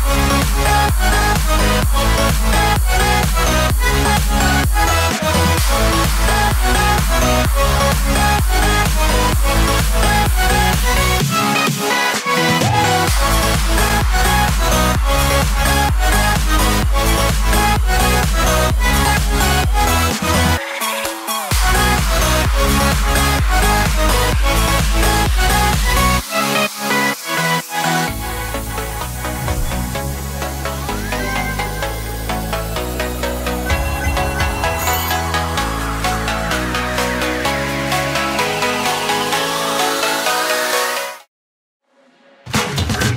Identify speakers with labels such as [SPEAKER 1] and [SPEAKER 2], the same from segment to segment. [SPEAKER 1] Oh, oh,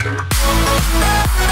[SPEAKER 1] Música